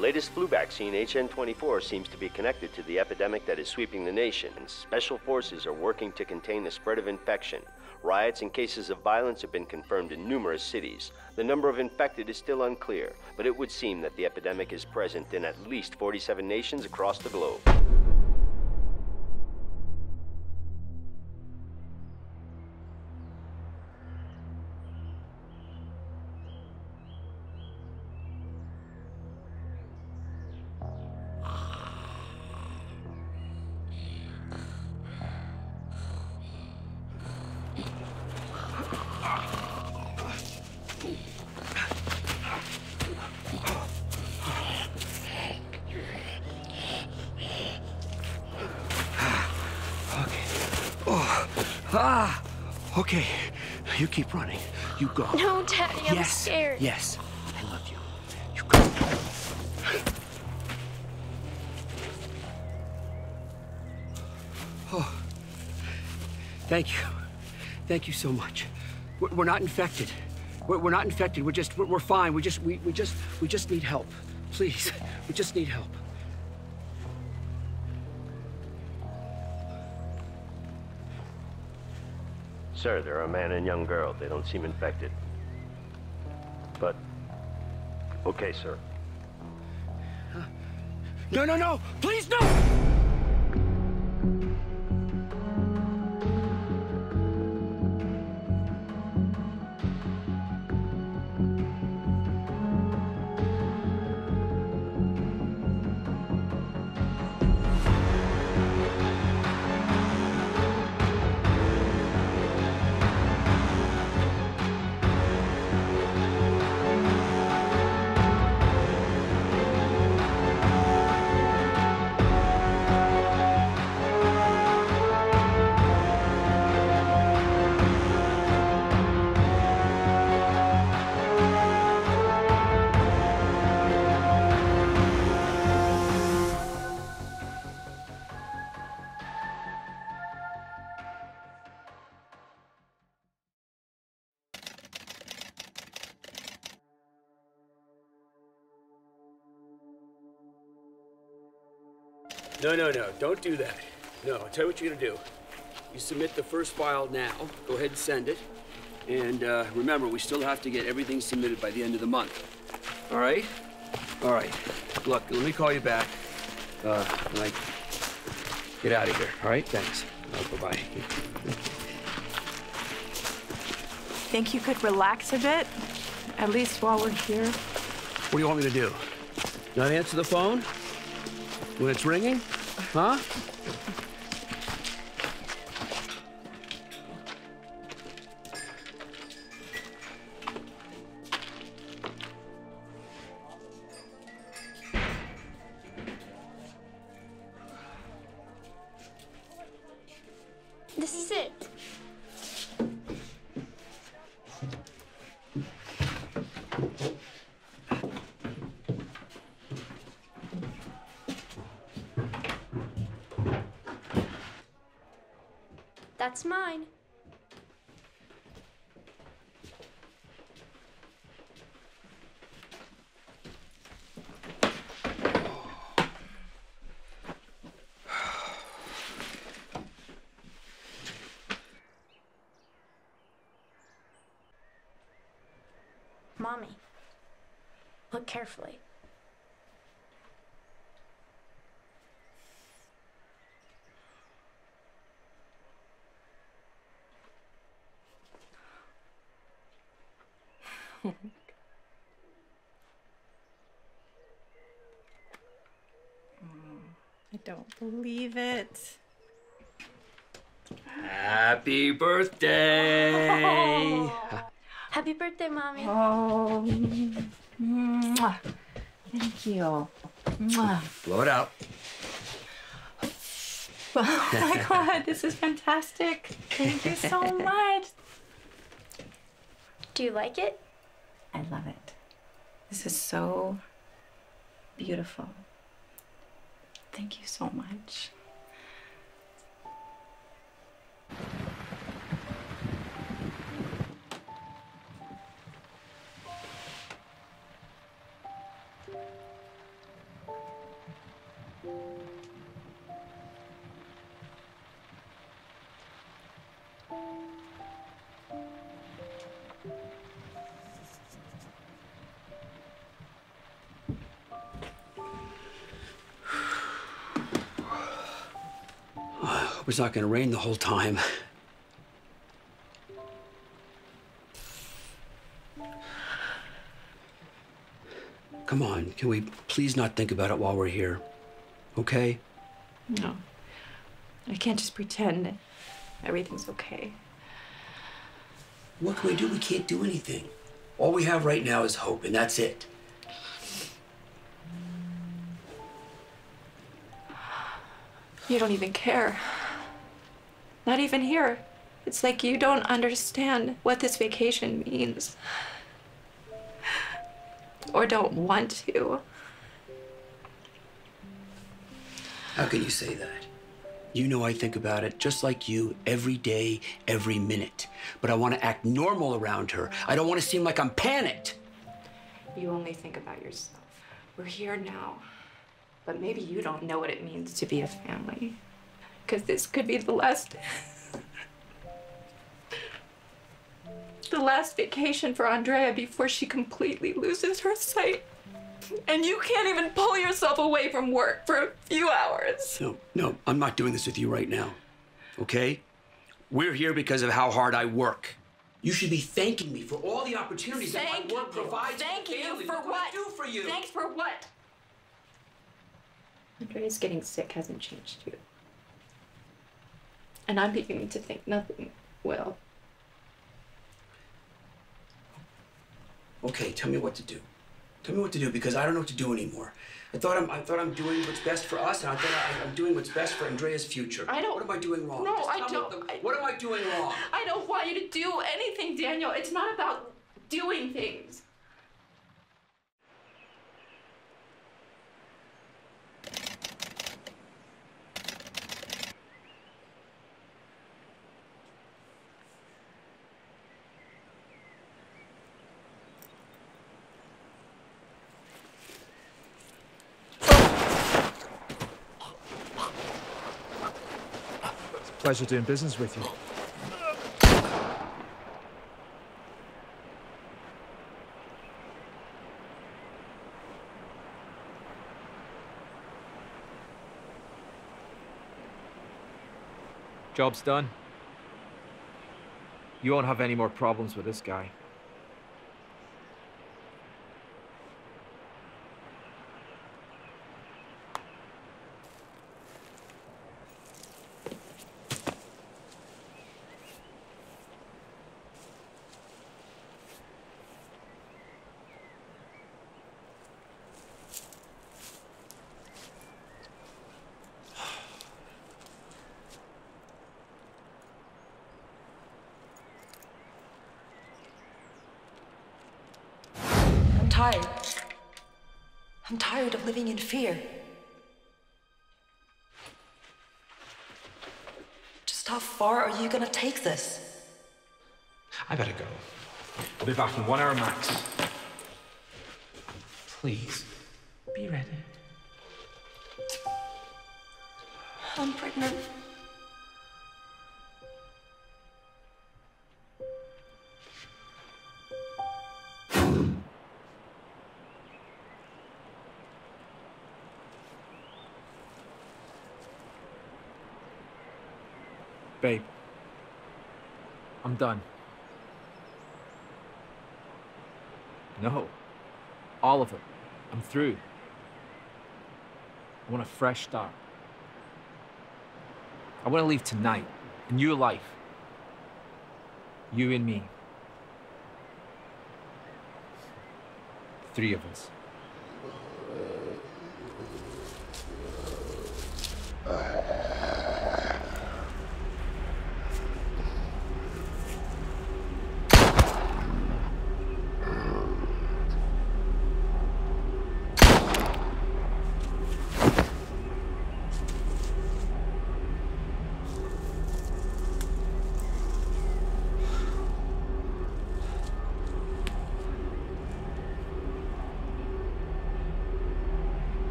latest flu vaccine, HN24, seems to be connected to the epidemic that is sweeping the nation, and special forces are working to contain the spread of infection. Riots and cases of violence have been confirmed in numerous cities. The number of infected is still unclear, but it would seem that the epidemic is present in at least 47 nations across the globe. Ah! Okay. You keep running. You go. No, Daddy, I'm yes. scared. Yes. I love you. You go. Oh. Thank you. Thank you so much. We're we're not infected. We're, we're not infected. We're just, we're, we're fine. We just, we, we just, we just need help. Please. We just need help. Sir, they're a man and young girl. They don't seem infected. But, okay, sir. No, no, no! Please, no! No, no, no. Don't do that. No, I'll tell you what you're gonna do. You submit the first file now. Go ahead and send it. And uh, remember, we still have to get everything submitted by the end of the month. All right? All right. Look, let me call you back uh, when I get out of here. All right? Thanks. Oh, bye-bye. Think you could relax a bit? At least while we're here? What do you want me to do? Not answer the phone? When it's ringing? Huh? This is it. That's mine. Mommy, look carefully. I it. Happy birthday! Happy birthday, Mommy. Oh, mwah. thank you. Mwah. Blow it out. Oh my god, this is fantastic. Thank you so much. Do you like it? I love it. This is so beautiful. Thank you so much. It's not going to rain the whole time. Come on, can we please not think about it while we're here? Okay? No. I can't just pretend everything's okay. What can we do? We can't do anything. All we have right now is hope, and that's it. You don't even care. Not even here. It's like you don't understand what this vacation means. Or don't want to. How can you say that? You know I think about it just like you every day, every minute. But I want to act normal around her. I don't want to seem like I'm panicked. You only think about yourself. We're here now. But maybe you don't know what it means to be a family. Because this could be the last. the last vacation for Andrea before she completely loses her sight. And you can't even pull yourself away from work for a few hours. No, no, I'm not doing this with you right now. Okay? We're here because of how hard I work. You should be thanking me for all the opportunities that my work provides Thank for you for What can I what? do for you? Thanks for what? Andrea's getting sick hasn't changed you. And I'm beginning to think nothing will. Okay, tell me what to do. Tell me what to do because I don't know what to do anymore. I thought I'm, I thought I'm doing what's best for us, and I thought I, I'm doing what's best for Andrea's future. I don't- What am I doing wrong? No, I don't- the- I- what am I doing wrong? I don't want you to do anything, Daniel. It's not about doing things. Pleasure doing business with you. Job's done. You won't have any more problems with this guy. One hour max. Please, be ready. I'm pregnant. Babe, I'm done. No, all of it. I'm through. I want a fresh start. I want to leave tonight, a new life. You and me. Three of us.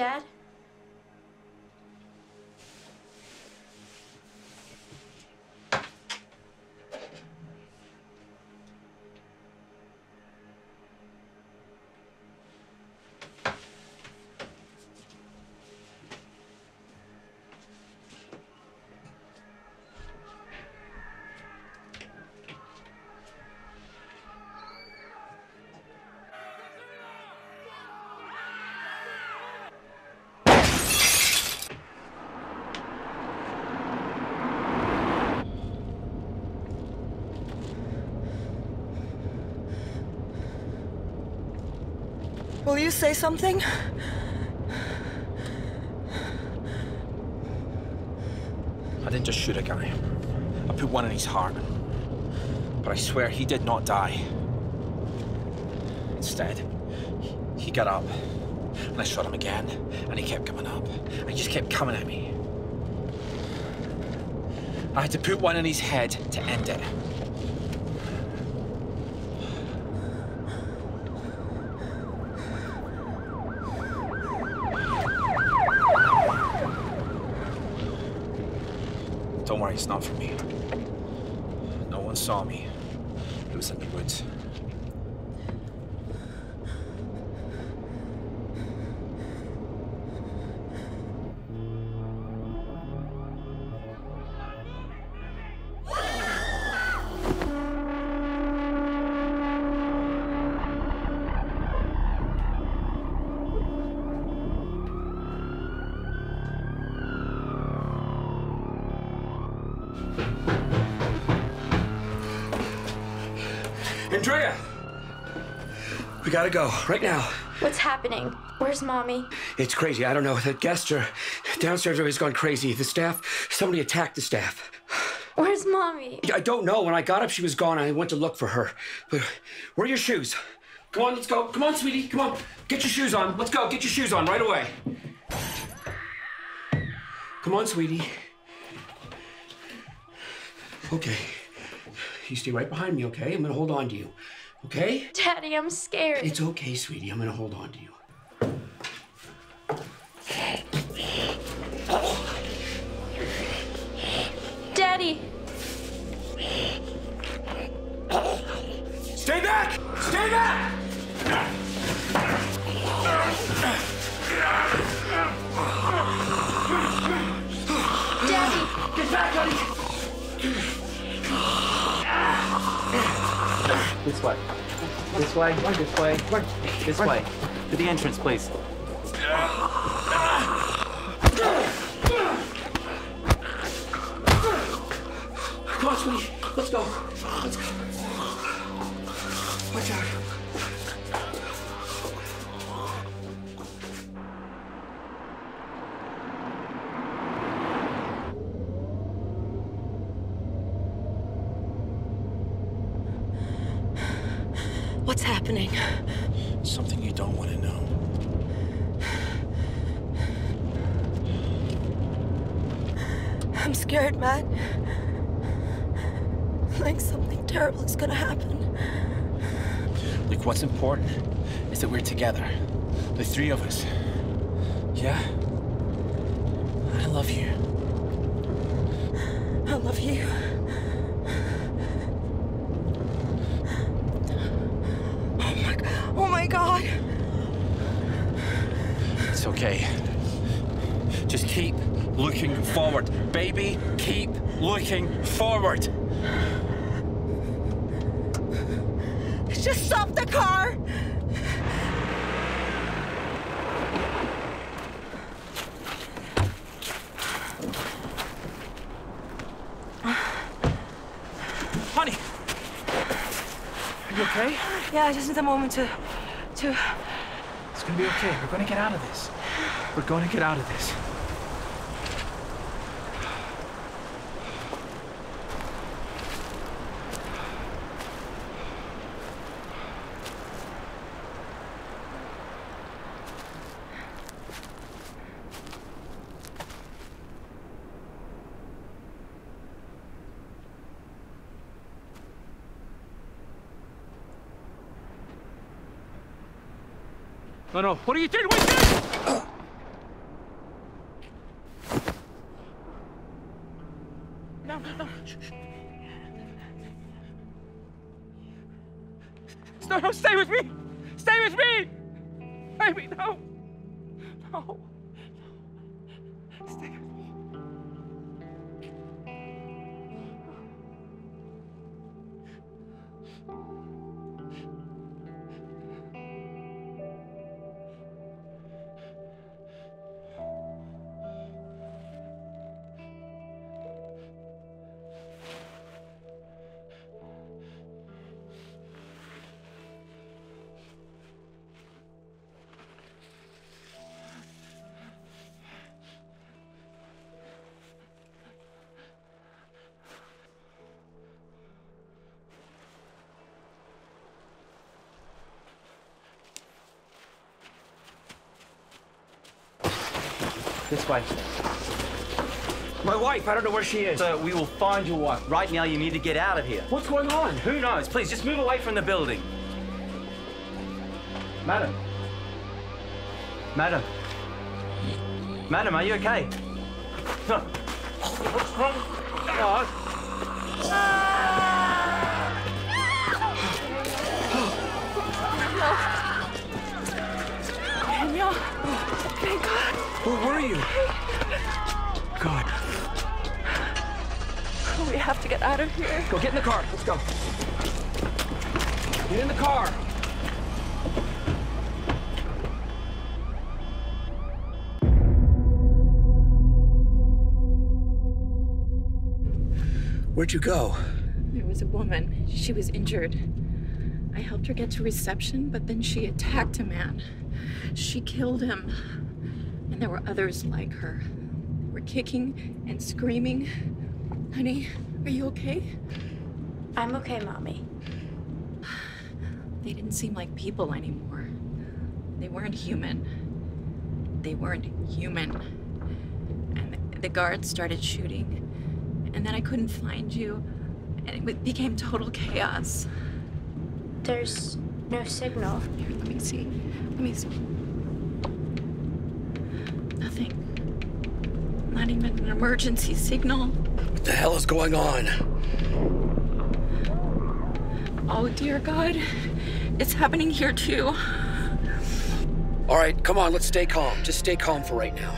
Dad? You say something? I didn't just shoot a guy. I put one in his heart. But I swear he did not die. Instead, he- got up. And I shot him again. And he kept coming up. And he just kept coming at me. I had to put one in his head to end it. It's not for me. Andrea! We gotta go, right now. What's happening? Where's mommy? It's crazy. I don't know. The guests are downstairs. Everybody's gone crazy. The staff, somebody attacked the staff. Where's mommy? I don't know. When I got up, she was gone. I went to look for her. But where are your shoes? Come on, let's go. Come on, sweetie. Come on. Get your shoes on. Let's go. Get your shoes on right away. Come on, sweetie. Okay. You stay right behind me, okay? I'm gonna hold on to you. Okay? Daddy, I'm scared. It's okay, sweetie. I'm gonna hold on to you. Daddy! Stay back! Stay back! This way. This way. This way. This way. To the entrance, please. Come on, sweetie. Let's go. Let's go. Watch out. What's happening? Something you don't want to know. I'm scared, Matt. Like something terrible is gonna happen. Look, what's important is that we're together. The three of us. Yeah? I love you. I love you. Oh my god. Oh my god. It's okay. Just keep looking forward. Baby, keep looking forward. Just stop the car. Honey! Are you okay? Yeah, I just need a moment to to It's gonna be okay. We're gonna get out of this. We're gonna get out of this. No, no. What are you doing? You doing? No, no, no. Shh, shh. No, no, stay with me. This way. My wife, I don't know where she is. Sir, we will find your wife. Right now, you need to get out of here. What's going on? Who knows? Please, just move away from the building. Madam. Madam. Madam, are you okay? No. What's wrong? Oh. Daniel. Thank God. Where were you? God. We have to get out of here. Go get in the car. Let's go. Get in the car. Where'd you go? There was a woman. She was injured. I helped her get to reception, but then she attacked a man. She killed him. And there were others like her. They were kicking and screaming. Honey, are you okay? I'm okay, Mommy. They didn't seem like people anymore. They weren't human. They weren't human. And the- the guards started shooting. And then I couldn't find you. And it became total chaos. There's no signal. Here, let me see. Let me see. Nothing. Not even an emergency signal. What the hell is going on? Oh, dear God. It's happening here, too. All right, come on, let's stay calm. Just stay calm for right now.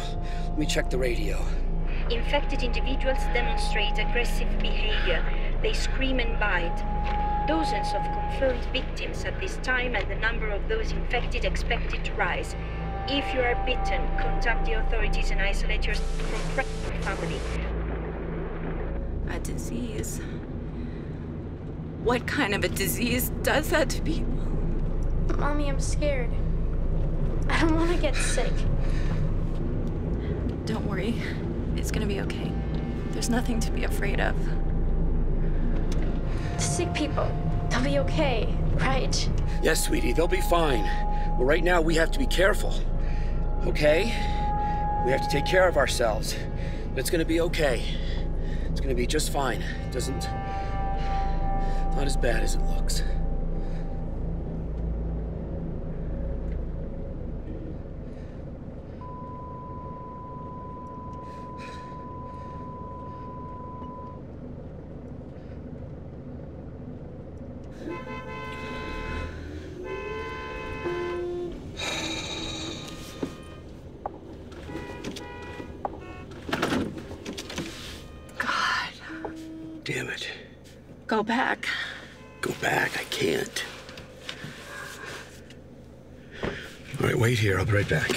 Let me check the radio. Infected individuals demonstrate aggressive behavior. They scream and bite. Dozens of confirmed victims at this time, and the number of those infected expected to rise. If you are bitten, contact the authorities and isolate yourself from friends and family. A disease. What kind of a disease does that to people? Mommy, I'm scared. I don't want to get sick. Don't worry. It's gonna be okay. There's nothing to be afraid of. Sick people, they'll be okay, right? Yes, sweetie, they'll be fine. But right now, we have to be careful. Okay? We have to take care of ourselves. It's gonna be okay. It's gonna be just fine. It doesn't. Not as bad as it looks. Go back. Go back. I can't. All right, wait here. I'll be right back.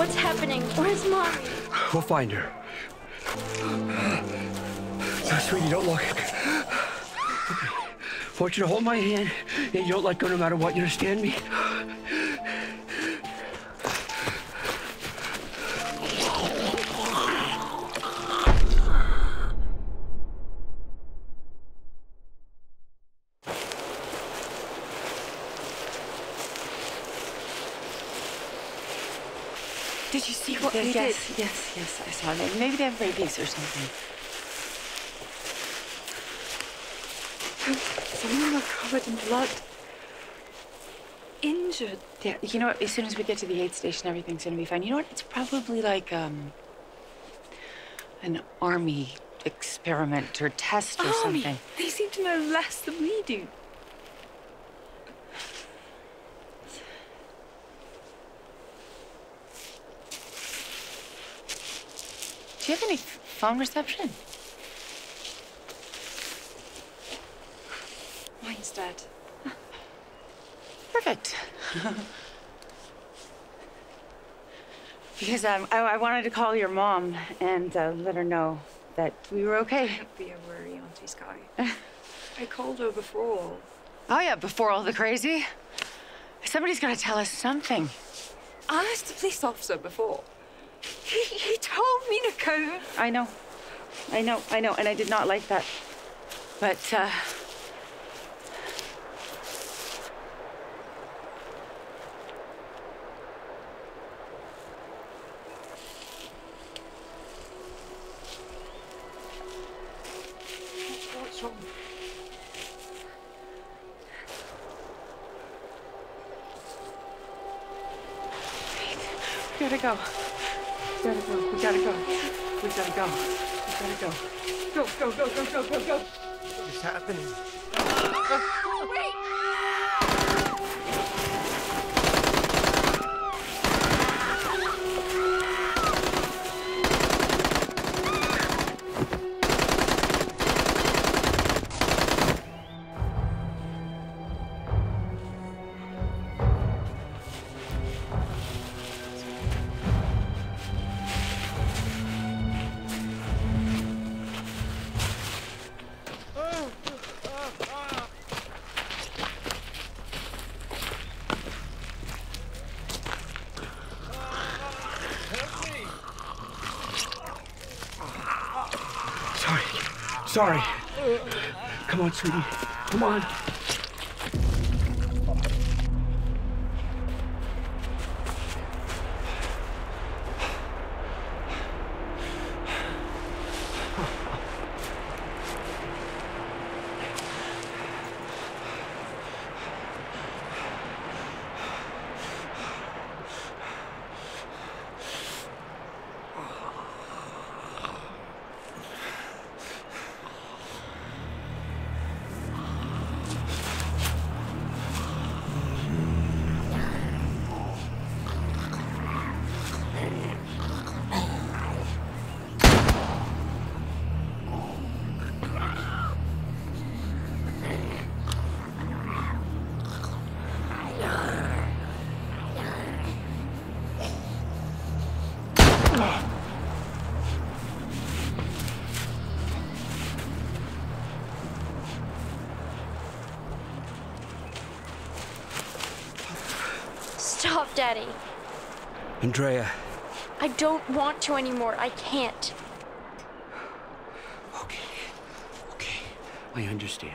What's happening? Where's mommy? We'll find her. Oh, sweetie, don't look. I want you to hold my hand and you don't let go no matter what. You understand me? Yes, yes, I saw them. Maybe they have rabies or something. Some of them are covered in blood. Injured. Yeah, you know what? As soon as we get to the aid station, everything's gonna be fine. You know what? It's probably like um an army experiment or test or Army. something. They seem to know less than we do. Do you have any phone reception? Mine's dead. Perfect. because um, I, I wanted to call your mom and uh, let her know that we were okay. Don't be a worry, Auntie Sky. I called her before. Oh yeah, before all the crazy. Somebody's got to tell us something. I asked the police officer before. He, he told me to go. I know. I know, I know, and I did not like that. But, uh. What's wrong? We gotta go. Go. Go, go, go, go, go, go. What is happening? Sorry. Sorry. Come on, sweetie. Come on. Andrea. I don't want to anymore. I can't. Okay. Okay. I understand.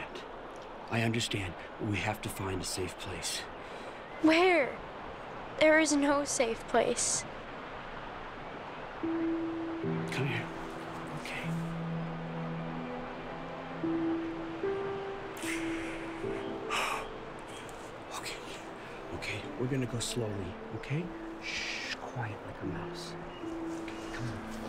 I understand. We have to find a safe place. Where? There is no safe place. Come here. Okay. Okay. Okay. We're gonna go slowly, okay? Shh. Quiet like a mouse. Okay, come on.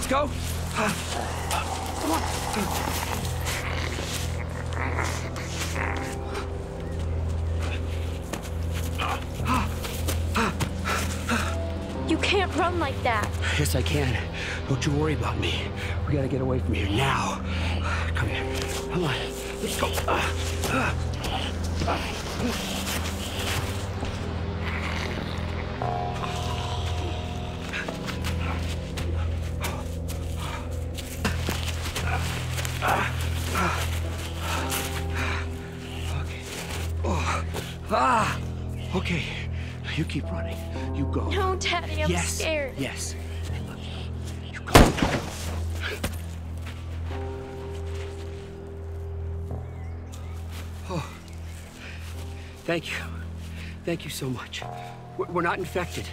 Let's go. Come on. You can't run like that. Yes, I can. Don't you worry about me. We gotta get away from here now. Come here. Come on. Let's go. Ah. Okay. You keep running. You go. No, Daddy, I'm yes. scared. Yes. You go. Oh. Thank you. Thank you so much. We're, we're not infected.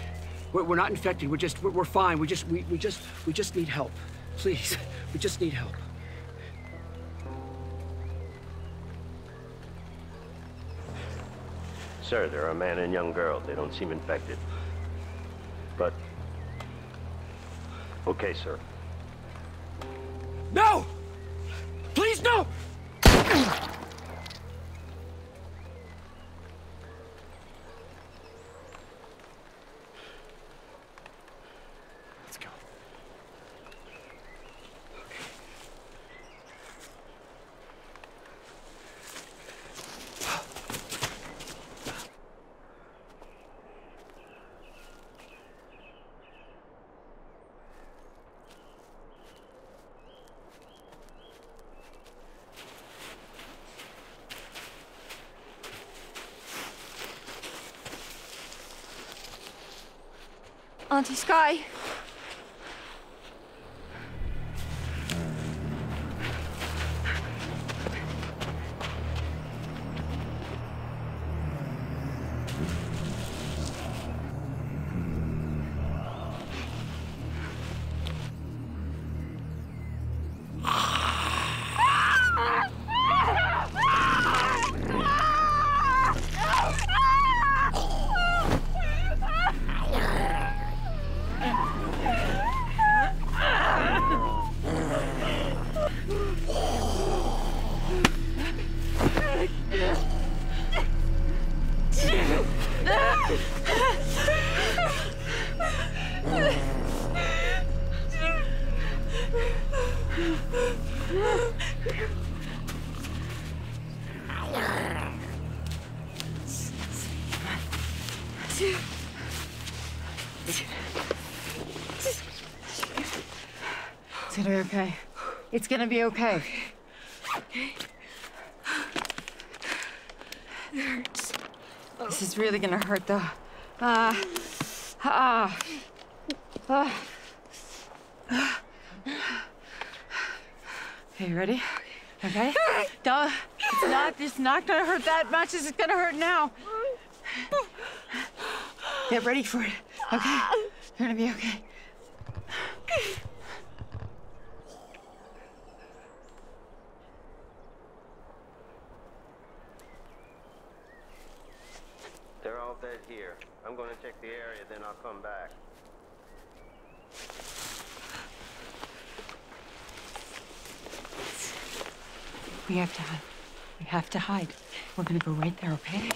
We're, we're not infected. We're just, we're, we're fine. We just, we, we just, we just need help. Please. We just need help. Sir, they're a man and young girl. They don't seem infected. But... Okay, sir. No! Please, no! Auntie Sky. Okay. It's gonna be okay. It hurts. This is really gonna hurt though. Ah. Ah. Ah. Okay, you ready? Okay? Duh. It's not, it's not gonna hurt that much as it's gonna hurt now. Get ready for it. Okay? You're gonna be okay. They're all dead I'm gonna check the area, then I'll come back. We have to hide. We have to hide. We're gonna go right there, okay?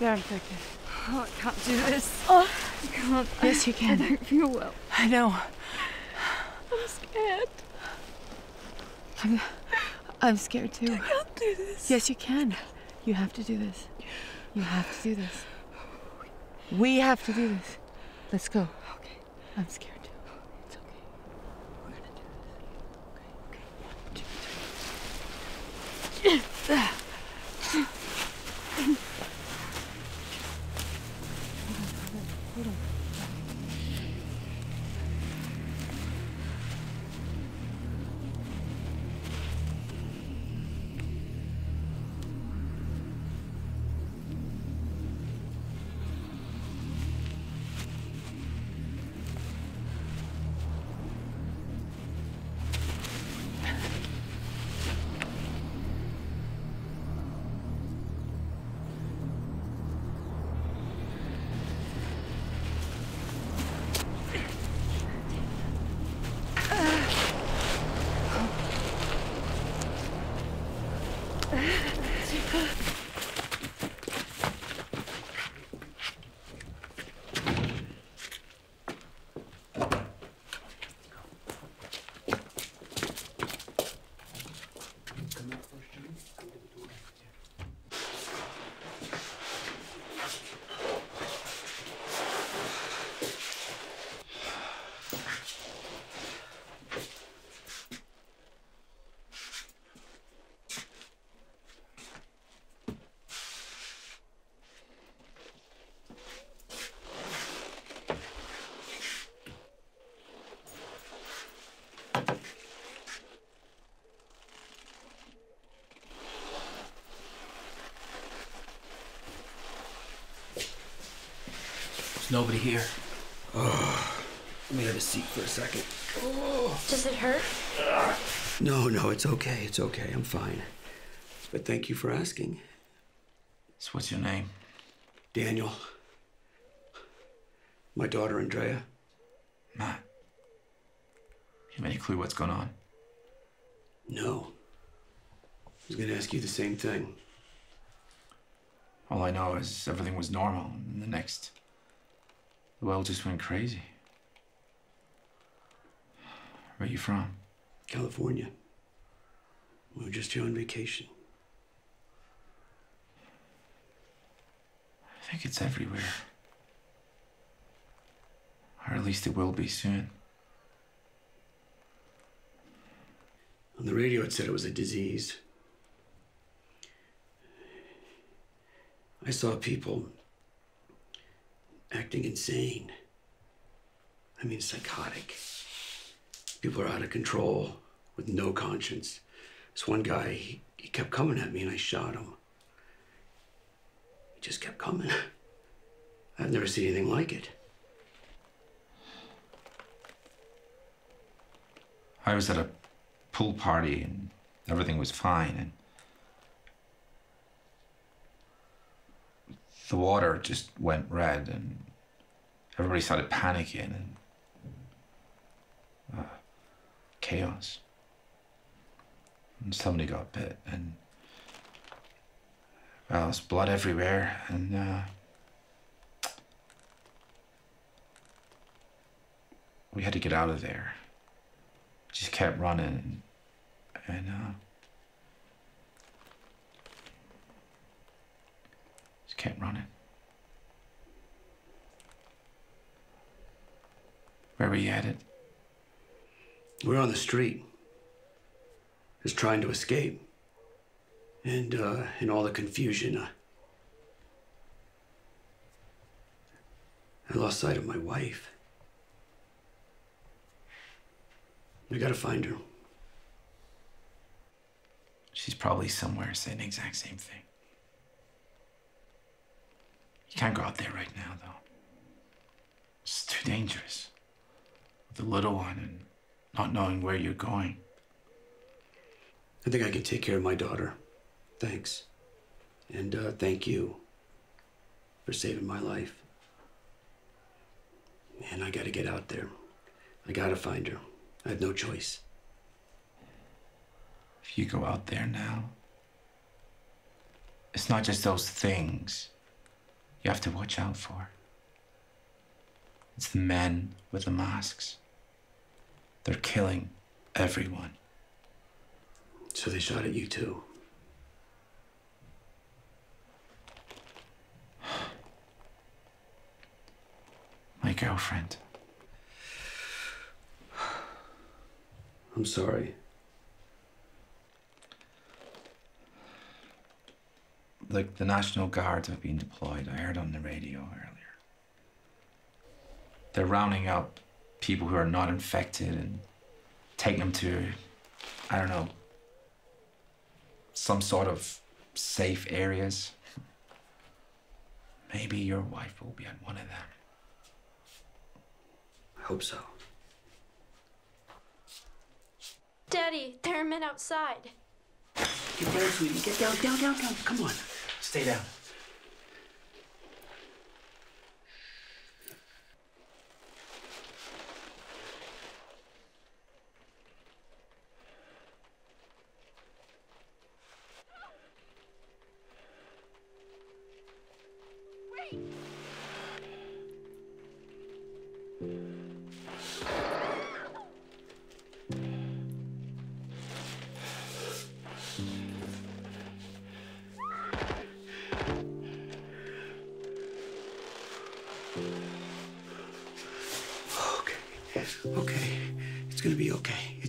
You're infected. Oh, I can't do this. Oh. I can't. Yes, you can. I don't feel well. I know. I'm scared. I'm, I'm scared too. I can't do this. Yes, you can. You have to do this. You have to do this. We have to do this. Let's go. Okay. I'm scared There's nobody here. Let me have a seat for a second. Does it hurt? No, no, it's okay. It's okay. I'm fine. But thank you for asking. So what's your name? Daniel. My daughter, Andrea. Matt. You have any clue what's going on? No. I was going to ask you the same thing. All I know is everything was normal, and the next, the world just went crazy. Where you from? California. We were just here on vacation. I think it's everywhere. Or at least it will be soon. On the radio, it said it was a disease. I saw people acting insane. I mean, psychotic. People are out of control with no conscience. This one guy, he, he kept coming at me and I shot him. He just kept coming. I've never seen anything like it. I was at a pool party and everything was fine and the water just went red and everybody started panicking and uh, chaos. And somebody got bit and well, there's blood everywhere and uh, we had to get out of there just kept running and, uh, just kept running. Where were you headed? We're on the street, just trying to escape. And uh, in all the confusion, uh, I lost sight of my wife. We gotta find her. She's probably somewhere saying the exact same thing. You can't go out there right now, though. It's too dangerous. With the little one and not knowing where you're going. I think I can take care of my daughter. Thanks. And uh, thank you for saving my life. Man, I gotta get out there. I gotta find her. I have no choice. If you go out there now, it's not just those things you have to watch out for. It's the men with the masks. They're killing everyone. So they shot at you too. My girlfriend. I'm sorry. Like the National Guard have been deployed. I heard on the radio earlier. They're rounding up people who are not infected and taking them to, I don't know, some sort of safe areas. Maybe your wife will be at one of them. I hope so. Daddy, there are men outside. Get down, sweetie. Get down, down, down, down. Come on. Stay down. Okay.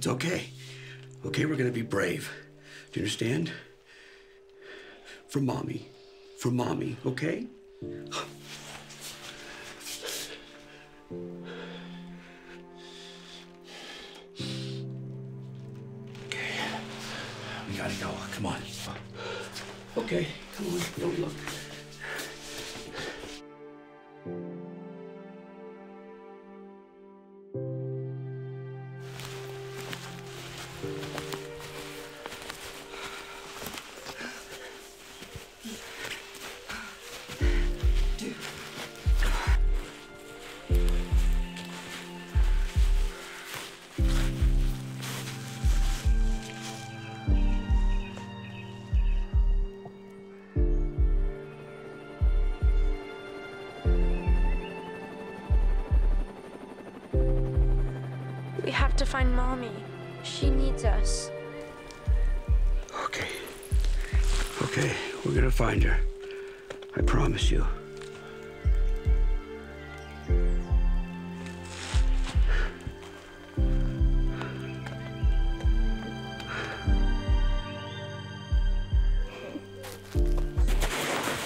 It's okay. Okay, we're gonna be brave. Do you understand? For mommy. For mommy, okay? She needs us. Okay. Okay, we're gonna find her. I promise you.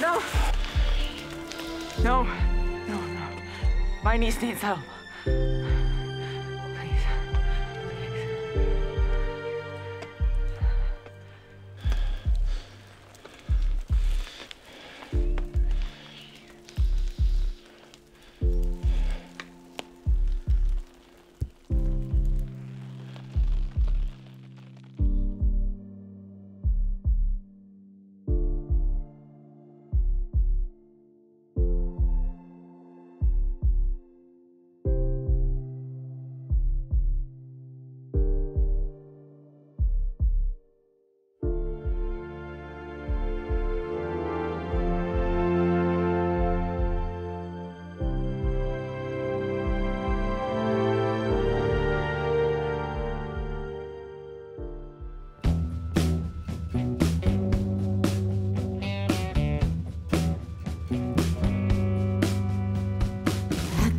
No! No, no, no. My niece needs help.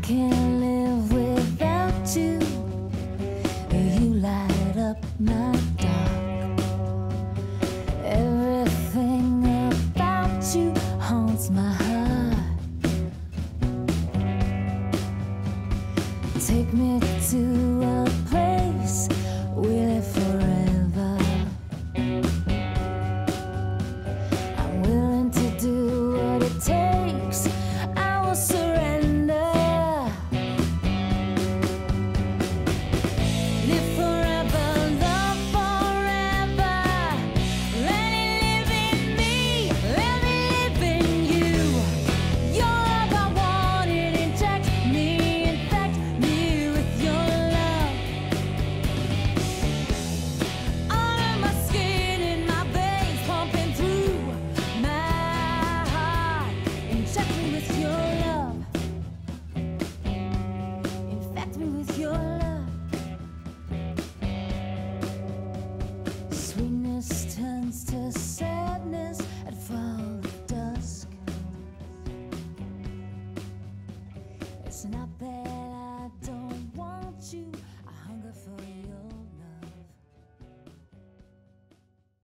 I